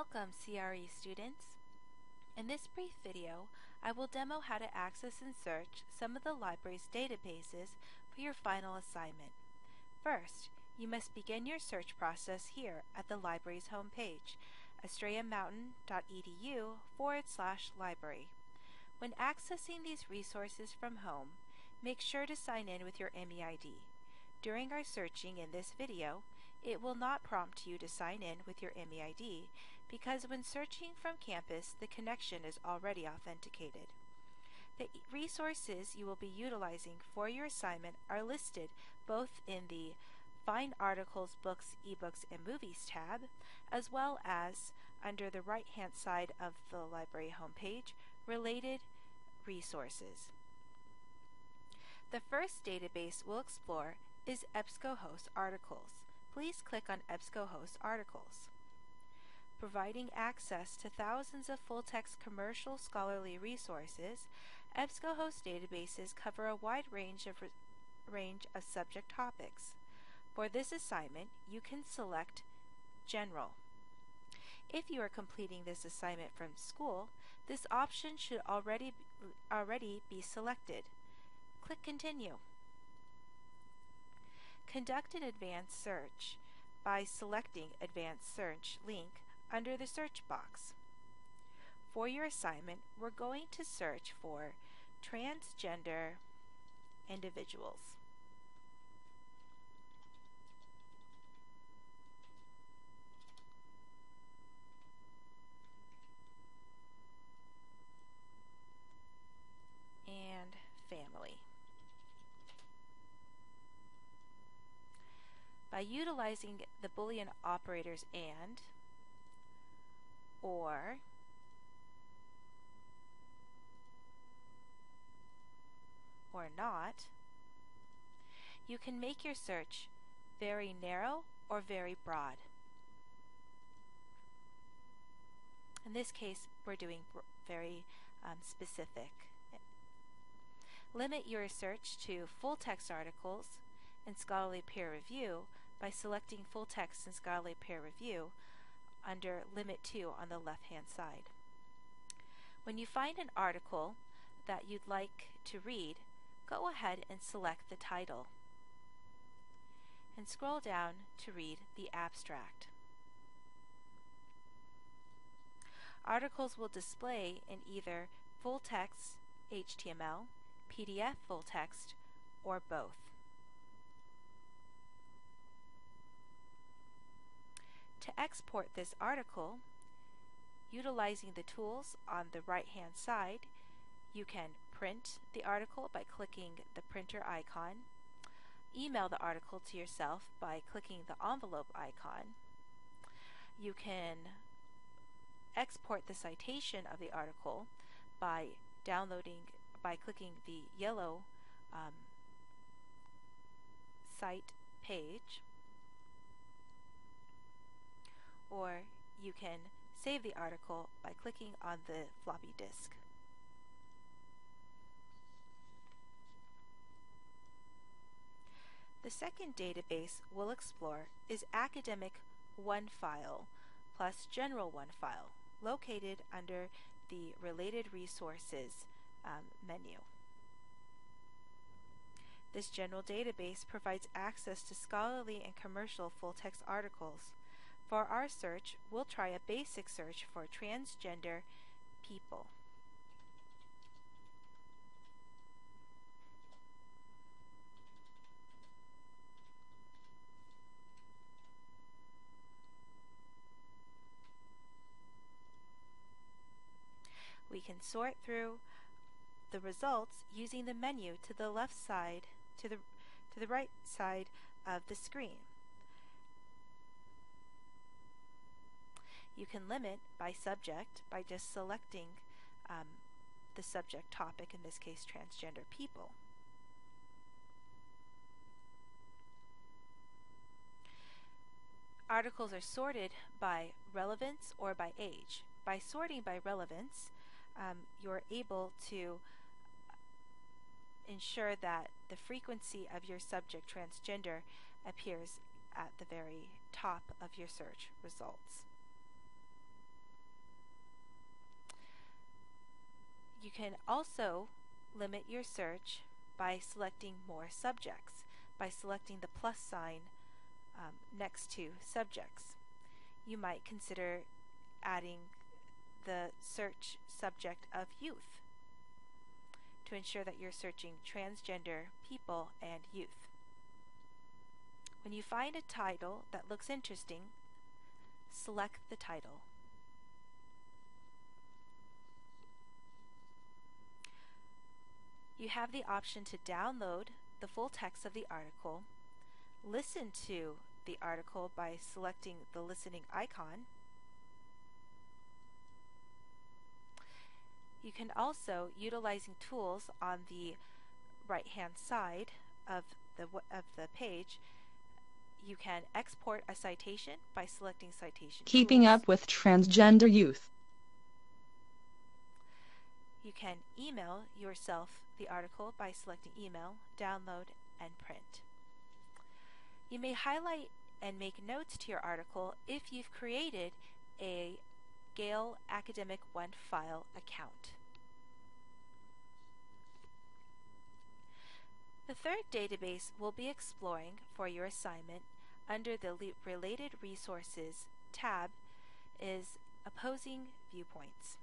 Welcome CRE students. In this brief video, I will demo how to access and search some of the library's databases for your final assignment. First, you must begin your search process here at the library's homepage, estrellamountain.edu forward slash library. When accessing these resources from home, make sure to sign in with your MEID. During our searching in this video, it will not prompt you to sign in with your MEID because when searching from campus, the connection is already authenticated. The resources you will be utilizing for your assignment are listed both in the Find Articles, Books, eBooks, and Movies tab, as well as under the right hand side of the library homepage, Related Resources. The first database we'll explore is EBSCOhost Articles. Please click on EBSCOhost Articles. Providing access to thousands of full-text commercial scholarly resources, EBSCOhost databases cover a wide range of, range of subject topics. For this assignment, you can select General. If you are completing this assignment from school, this option should already, already be selected. Click Continue. Conduct an advanced search by selecting Advanced Search link under the search box. For your assignment, we're going to search for transgender individuals. and family. By utilizing the Boolean operators AND, OR, or not, you can make your search very narrow or very broad. In this case, we're doing very um, specific. Limit your search to full text articles and scholarly peer review by selecting full text and scholarly peer review under Limit 2 on the left hand side. When you find an article that you'd like to read, go ahead and select the title and scroll down to read the abstract. Articles will display in either full text HTML, PDF full text, or both. To export this article, utilizing the tools on the right hand side, you can print the article by clicking the printer icon, email the article to yourself by clicking the envelope icon. You can export the citation of the article by downloading by clicking the yellow um, cite page or you can save the article by clicking on the floppy disk. The second database we'll explore is Academic OneFile plus General OneFile, located under the Related Resources um, menu. This general database provides access to scholarly and commercial full-text articles. For our search, we'll try a basic search for transgender people. We can sort through the results using the menu to the left side to the to the right side of the screen. You can limit by subject by just selecting um, the subject topic, in this case transgender people. Articles are sorted by relevance or by age. By sorting by relevance, um, you're able to ensure that the frequency of your subject transgender appears at the very top of your search results. You can also limit your search by selecting more subjects, by selecting the plus sign um, next to subjects. You might consider adding the search subject of youth to ensure that you're searching transgender people and youth. When you find a title that looks interesting, select the title. You have the option to download the full text of the article, listen to the article by selecting the listening icon. You can also, utilizing tools on the right hand side of the, of the page, you can export a citation by selecting citation. Keeping tools. up with transgender youth. You can email yourself the article by selecting email, download, and print. You may highlight and make notes to your article if you've created a Gale Academic One file account. The third database we'll be exploring for your assignment under the Related Resources tab is Opposing Viewpoints.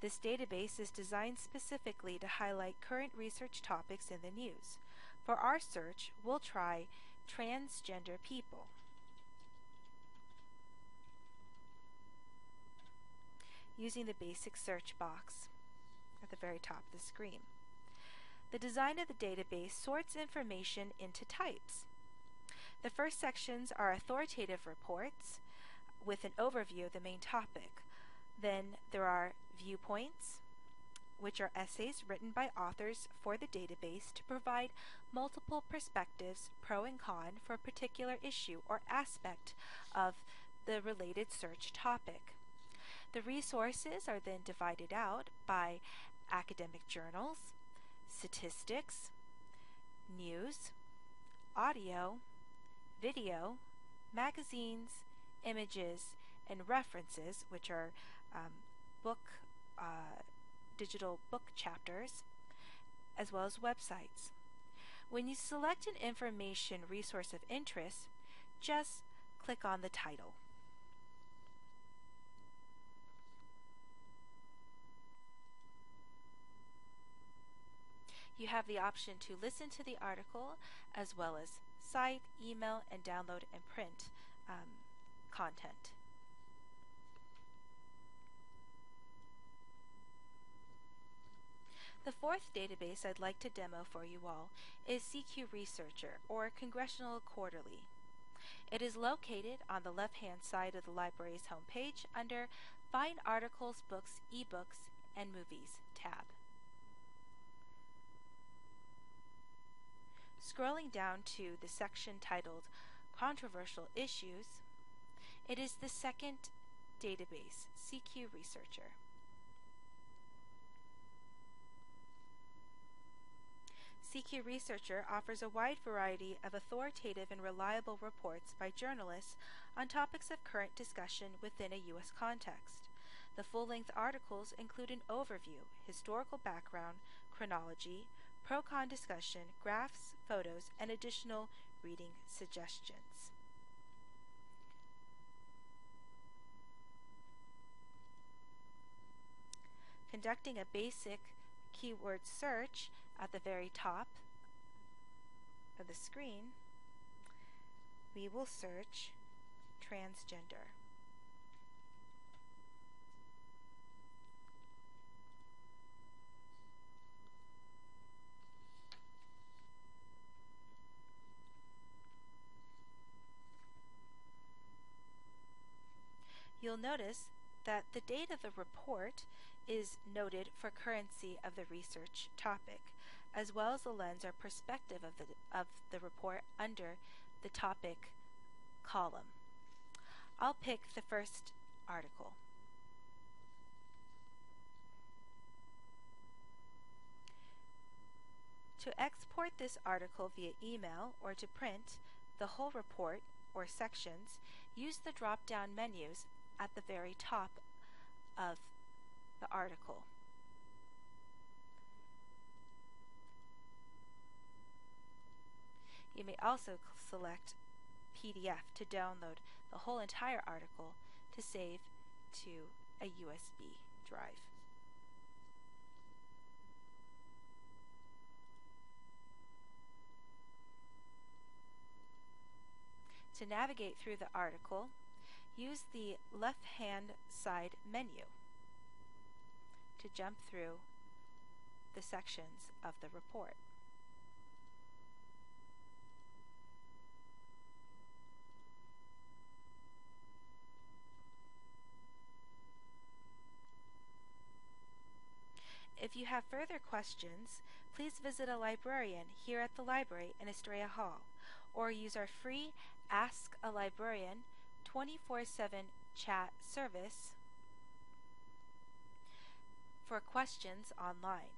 This database is designed specifically to highlight current research topics in the news. For our search, we'll try transgender people. Using the basic search box at the very top of the screen. The design of the database sorts information into types. The first sections are authoritative reports with an overview of the main topic. Then there are viewpoints, which are essays written by authors for the database to provide multiple perspectives, pro and con, for a particular issue or aspect of the related search topic. The resources are then divided out by academic journals, statistics, news, audio, video, magazines, images, and references, which are um, book, uh, digital book chapters, as well as websites. When you select an information resource of interest, just click on the title. You have the option to listen to the article as well as cite, email, and download and print um, content. The fourth database I'd like to demo for you all is CQ Researcher, or Congressional Quarterly. It is located on the left-hand side of the library's homepage under Find Articles, Books, eBooks, and Movies tab. Scrolling down to the section titled Controversial Issues, it is the second database, CQ Researcher. CQ Researcher offers a wide variety of authoritative and reliable reports by journalists on topics of current discussion within a U.S. context. The full-length articles include an overview, historical background, chronology, pro-con discussion, graphs, photos, and additional reading suggestions. Conducting a basic keyword search at the very top of the screen, we will search transgender. You'll notice that the date of the report is noted for currency of the research topic as well as the lens or perspective of the, of the report under the topic column. I'll pick the first article. To export this article via email or to print the whole report or sections, use the drop-down menus at the very top of the article. You may also select PDF to download the whole entire article to save to a USB drive. To navigate through the article, use the left-hand side menu to jump through the sections of the report. If you have further questions, please visit a librarian here at the library in Estrella Hall or use our free Ask a Librarian 24 7 chat service for questions online.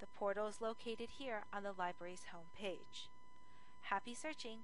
The portal is located here on the library's homepage. Happy searching!